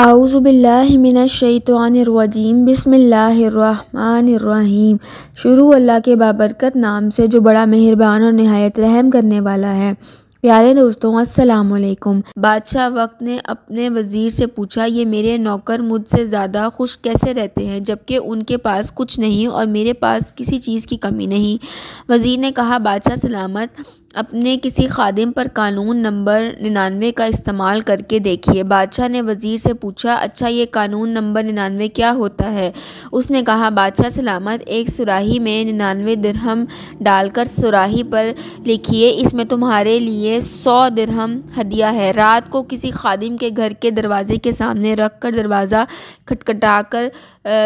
आउज़ुबिल्लिमिनशैतानिर्रजीम बिस्मिल्लाहिर्रहमानिर्रहीम शुरू अल्लाह के बाबरकत नाम से जो बड़ा मेहरबान और नहायत रहम करने वाला है। प्यारे दोस्तों, अस्सलाम वालेकुम बादशाह वक्त ने अपने वज़ीर से पूछा, ये मेरे नौकर मुझसे ज़्यादा खुश कैसे रहते हैं, जबकि उनके पास कुछ नहीं और मेरे पास किसी चीज़ की कमी नहीं? वज़ीर ने कहा, बादशाह सलामत अपने किसी खादिम पर कानून नंबर निन्यानवे का इस्तेमाल करके देखिए। बादशाह ने वज़ीर से पूछा अच्छा ये कानून नंबर निन्यानवे क्या होता है? उसने कहा, बादशाह सलामत, एक सुराही में निन्यानवे दिरहम डालकर सुराही पर लिखिए। इसमें तुम्हारे लिए सौ दिरहम हदिया है। रात को किसी खादिम के घर के दरवाज़े के सामने रख कर दरवाज़ा खटखटा कर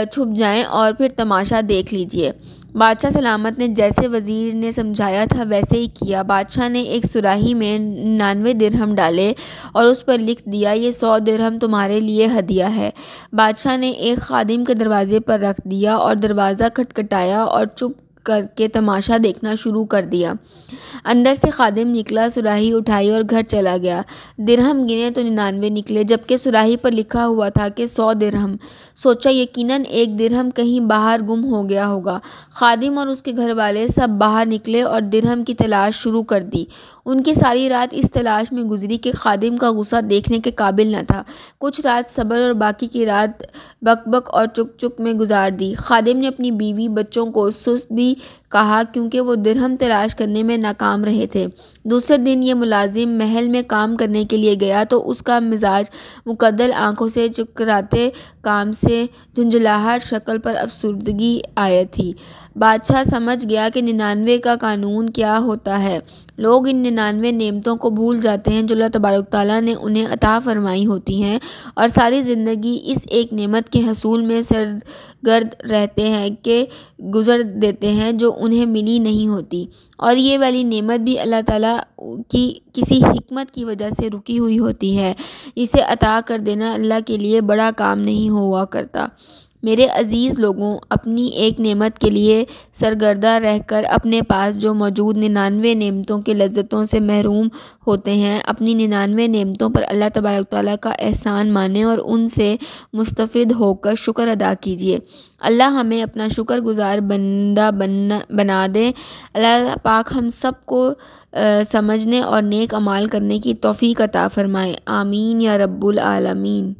छुप जाएँ और फिर तमाशा देख लीजिए। बादशाह सलामत ने जैसे वज़ीर ने समझाया था, वैसे ही किया। बादशाह ने एक सुराही में नानवे दिरहम डाले और उस पर लिख दिया, ये सौ दिरहम तुम्हारे लिए हदिया है। बादशाह ने एक खादिम के दरवाज़े पर रख दिया और दरवाज़ा खटखटाया और चुप करके तमाशा देखना शुरू कर दिया। अंदर से खादिम निकला, सुराही उठाई और घर चला गया। दिरहम गिने तो निन्यानवे निकले, जबकि सुराही पर लिखा हुआ था कि सौ दिरहम। सोचा यकीनन एक दिरहम कहीं बाहर गुम हो गया होगा। खादिम और उसके घर वाले सब बाहर निकले और दिरहम की तलाश शुरू कर दी। उनकी सारी रात इस तलाश में गुजरी कि खादिम का गुस्सा देखने के काबिल न था। कुछ रात सब्र और बाकी की रात बक बक और चुक चुक में गुजार दी। खादिम ने अपनी बीवी, बच्चों को सुस्त भी कहा क्योंकि वो दिरहम तलाश करने में नाकाम रहे थे। दूसरे दिन ये मुलाजिम महल में काम करने के लिए गया तो उसका मिजाज मुकदल आँखों से चुकराते काम से झुंझलाहट शक्ल पर अफसरदगी आया थी। बादशाह समझ गया कि निन्यानवे का कानून क्या होता है। लोग इन निन्यानवे नेमतों को भूल जाते हैं जो तबारक ताली ने उन्हें अता फ़रमाई होती हैं और सारी ज़िंदगी इस एक नेमत के हसूल में सरगर्द रहते हैं कि गुज़र देते हैं जो उन्हें मिली नहीं होती। और ये वाली नेमत भी अल्लाह ताला की किसी हिकमत की वजह से रुकी हुई होती है। इसे अता कर देना अल्लाह के लिए बड़ा काम नहीं हुआ करता। मेरे अज़ीज़ लोगों, अपनी एक नेमत के लिए सरगर्दा रहकर अपने पास जो मौजूद निन्यानवे नेमतों के लज्जतों से महरूम होते हैं, अपनी निन्यानवे नेमतों पर अल्लाह तबारक ताली का एहसान माने और उनसे मुस्तफ़ होकर शुक्र अदा कीजिए। अल्लाह हमें अपना शुक्रगुजार बंदा बनना, बना दे। अल्लाह पाक हम सबको समझने और नेक अमाल करने की तोफ़ी अता फ़रमाए। आमीन या रब्बुल आलमीन।